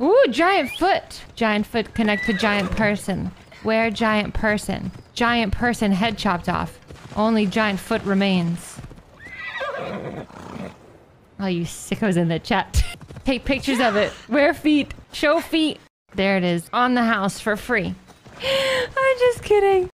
Ooh, giant foot. Giant foot connect to giant person. Where giant person? Giant person head chopped off. Only giant foot remains. Oh, you sickos in the chat. Take pictures of it. Where feet. Show feet. There it is. On the house for free. I'm just kidding.